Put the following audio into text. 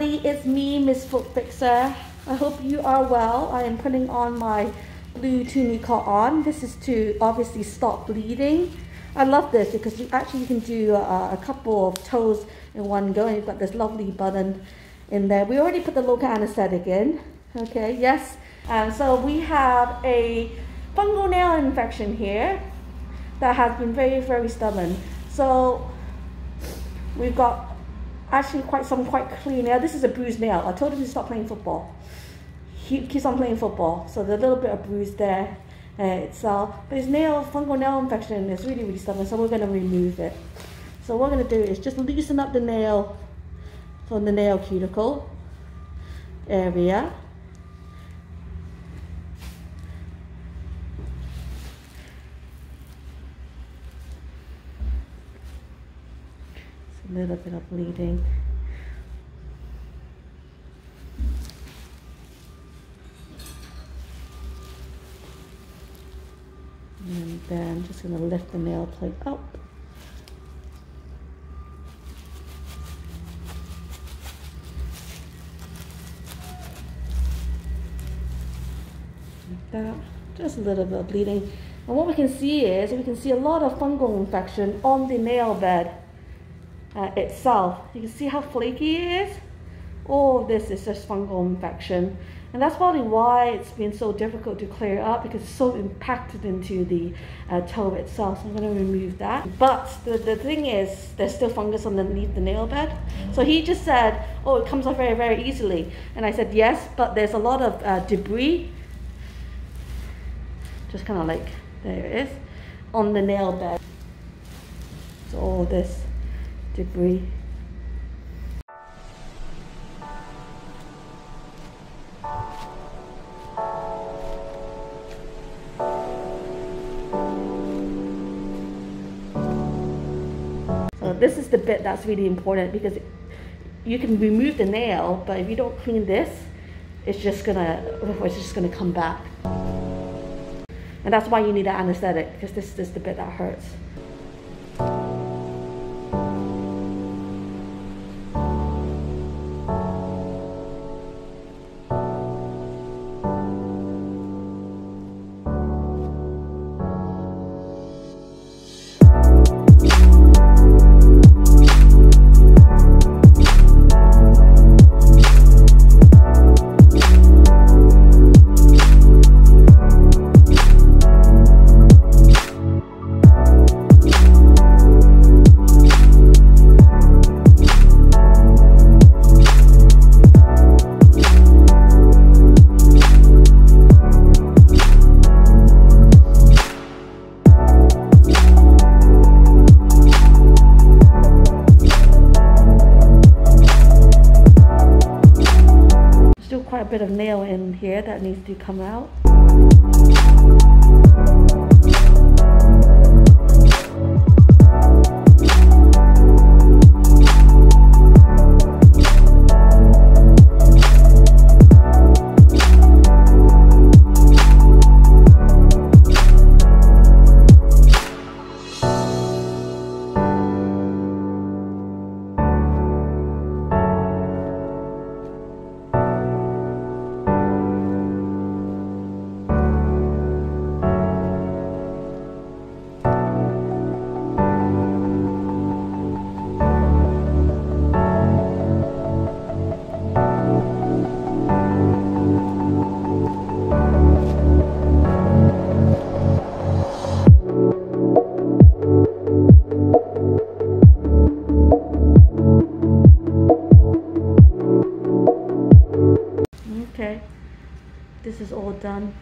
everybody, it's me, Miss Foot Fixer. I hope you are well. I am putting on my blue tourniquet on. This is to obviously stop bleeding. I love this because you actually can do uh, a couple of toes in one go and you've got this lovely button in there. We already put the local anesthetic in. Okay, yes. Um, so we have a fungal nail infection here that has been very, very stubborn. So we've got actually quite some quite clean nail. This is a bruised nail. I told him to stop playing football. He keeps on playing football, so there's a little bit of bruise there uh, itself. But his nail, fungal nail infection is really, really stubborn, so we're going to remove it. So what we're going to do is just loosen up the nail from the nail cuticle area. Little bit of bleeding. And then I'm just going to lift the nail plate up. Like that. Just a little bit of bleeding. And what we can see is we can see a lot of fungal infection on the nail bed uh, itself. You can see how flaky it is. All of this is just fungal infection. And that's probably why it's been so difficult to clear up because it's so impacted into the uh, toe itself. So I'm going to remove that. But the, the thing is, there's still fungus underneath the nail bed. So he just said, oh, it comes off very, very easily. And I said, yes, but there's a lot of uh, debris. Just kind of like, there it is, on the nail bed. So all this debris. So this is the bit that's really important because you can remove the nail, but if you don't clean this, it's just gonna, it's just gonna come back. And that's why you need an anesthetic because this is the bit that hurts. Quite a bit of nail in here that needs to come out. this is all done.